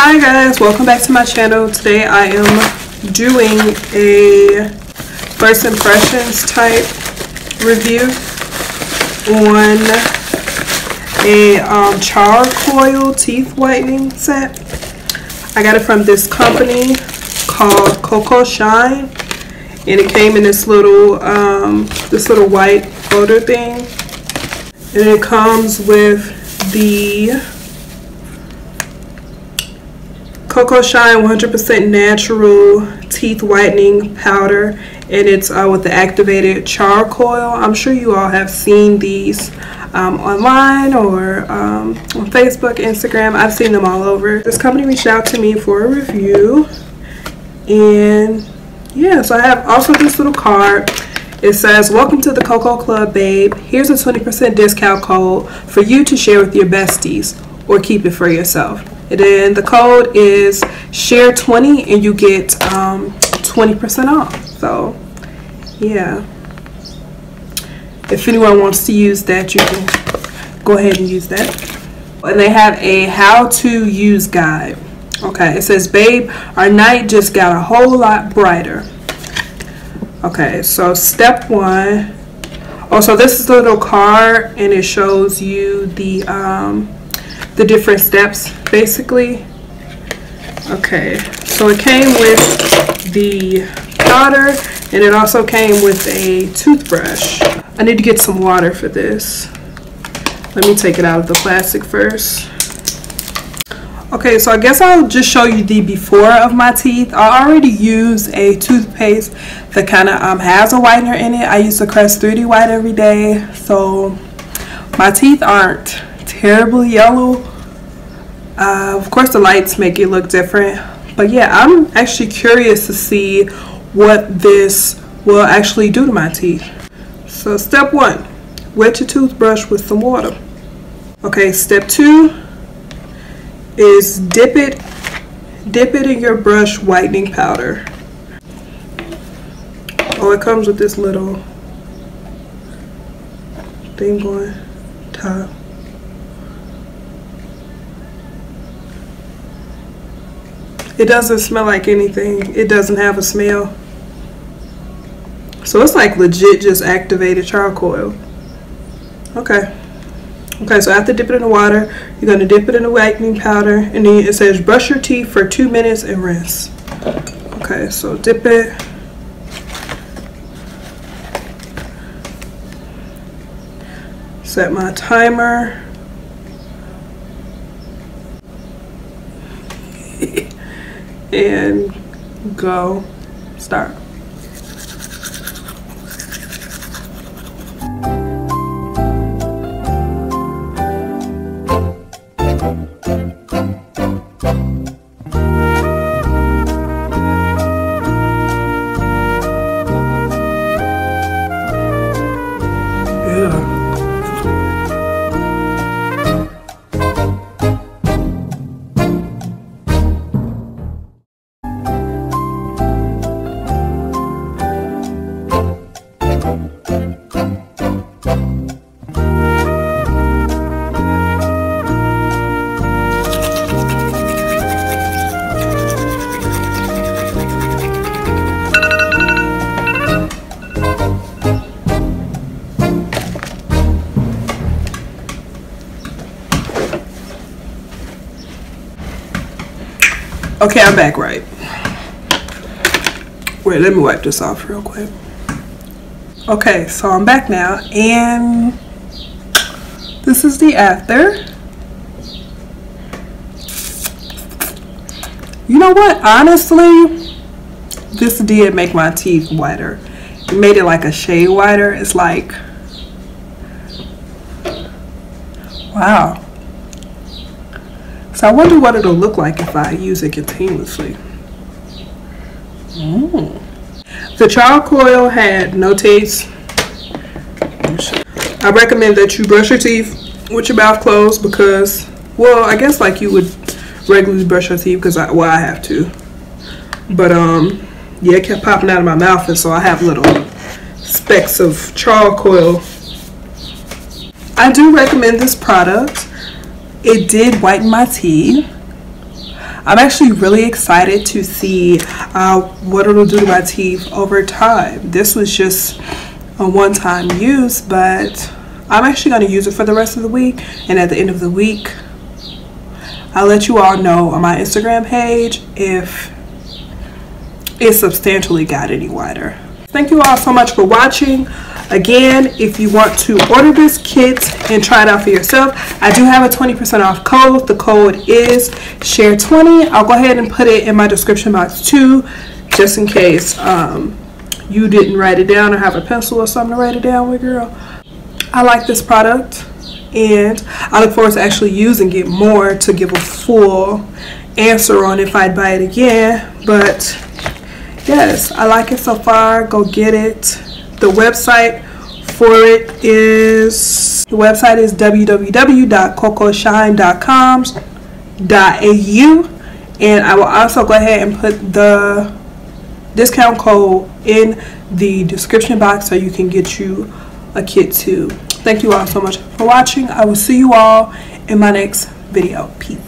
Hi guys, welcome back to my channel. Today I am doing a first impressions type review on a um, charcoal teeth whitening set. I got it from this company called Coco Shine and it came in this little um, this little white folder thing and it comes with the Coco Shine 100% natural teeth whitening powder and it's uh, with the activated charcoal. I'm sure you all have seen these um, online or um, on Facebook, Instagram. I've seen them all over. This company reached out to me for a review and yeah, so I have also this little card. It says, welcome to the Cocoa Club, babe. Here's a 20% discount code for you to share with your besties or keep it for yourself. And then the code is share20 and you get 20% um, off. So, yeah. If anyone wants to use that, you can go ahead and use that. And they have a how to use guide. Okay, it says, babe, our night just got a whole lot brighter. Okay, so step one. Oh, so this is a little card and it shows you the um, the different steps basically. Okay so it came with the powder and it also came with a toothbrush. I need to get some water for this. Let me take it out of the plastic first. Okay so I guess I'll just show you the before of my teeth. I already use a toothpaste that kind of um, has a whitener in it. I use the Crest 3D white every day so my teeth aren't terribly yellow. Uh, of course, the lights make it look different. But yeah, I'm actually curious to see what this will actually do to my teeth. So step one, wet your toothbrush with some water. Okay, step two is dip it, dip it in your brush whitening powder. Oh, it comes with this little thing going top. It doesn't smell like anything. It doesn't have a smell. So it's like legit just activated charcoal. Okay. Okay, so after dipping it in the water, you're going to dip it in the whitening powder. And then it says brush your teeth for two minutes and rinse. Okay, so dip it. Set my timer. And go start. Okay, I'm back right. Wait, let me wipe this off real quick. Okay, so I'm back now and this is the after. You know what? Honestly, this did make my teeth whiter. It made it like a shade whiter. It's like, wow. So I wonder what it'll look like if I use it continuously. Mm. The charcoal had no taste. I recommend that you brush your teeth with your mouth closed because, well, I guess like you would regularly brush your teeth because I, well, I have to. But, um, yeah, it kept popping out of my mouth and so I have little specks of charcoal. I do recommend this product. It did whiten my teeth. I'm actually really excited to see uh, what it'll do to my teeth over time. This was just a one-time use, but I'm actually going to use it for the rest of the week. And at the end of the week, I'll let you all know on my Instagram page if it substantially got any wider. Thank you all so much for watching. Again, if you want to order this kit and try it out for yourself, I do have a 20% off code. The code is SHARE20. I'll go ahead and put it in my description box too, just in case um, you didn't write it down or have a pencil or something to write it down with, girl. I like this product and I look forward to actually using it more to give a full answer on if I'd buy it again. But yes, I like it so far. Go get it the website for it is the website is www.cocoshine.com.au and I will also go ahead and put the discount code in the description box so you can get you a kit too. Thank you all so much for watching. I will see you all in my next video. Peace.